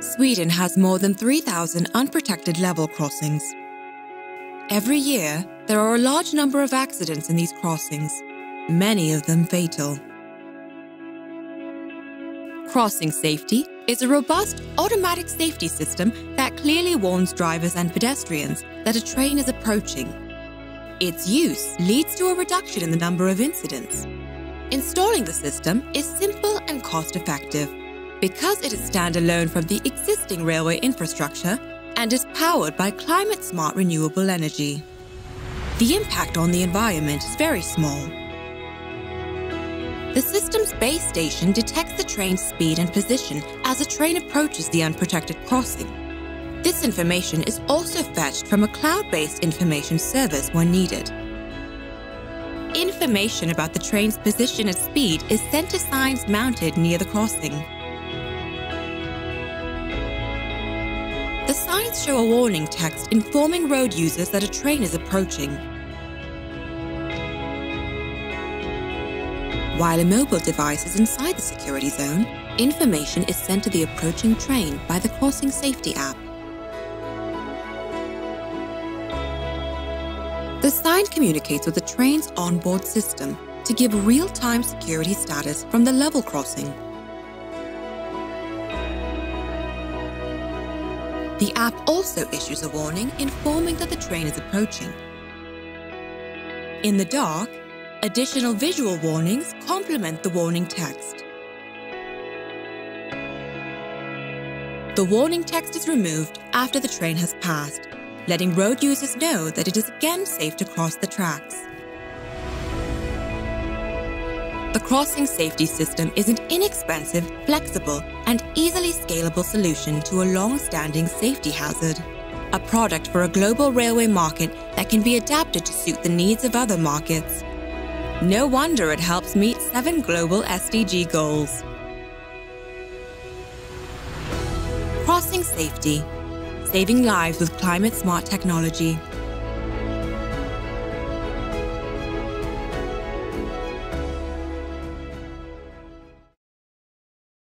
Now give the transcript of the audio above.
Sweden has more than 3,000 unprotected level crossings. Every year, there are a large number of accidents in these crossings, many of them fatal. Crossing safety is a robust automatic safety system that clearly warns drivers and pedestrians that a train is approaching. Its use leads to a reduction in the number of incidents. Installing the system is simple and cost effective because it is standalone from the existing railway infrastructure and is powered by climate smart renewable energy. The impact on the environment is very small. The system's base station detects the train's speed and position as a train approaches the unprotected crossing. This information is also fetched from a cloud-based information service when needed. Information about the train's position and speed is sent to signs mounted near the crossing. Signs show a warning text informing road users that a train is approaching. While a mobile device is inside the security zone, information is sent to the approaching train by the Crossing Safety app. The sign communicates with the train's onboard system to give real-time security status from the level crossing. The app also issues a warning informing that the train is approaching. In the dark, additional visual warnings complement the warning text. The warning text is removed after the train has passed, letting road users know that it is again safe to cross the tracks. The crossing safety system is an inexpensive, flexible, and easily scalable solution to a long-standing safety hazard. A product for a global railway market that can be adapted to suit the needs of other markets. No wonder it helps meet seven global SDG goals. Crossing safety, saving lives with climate smart technology.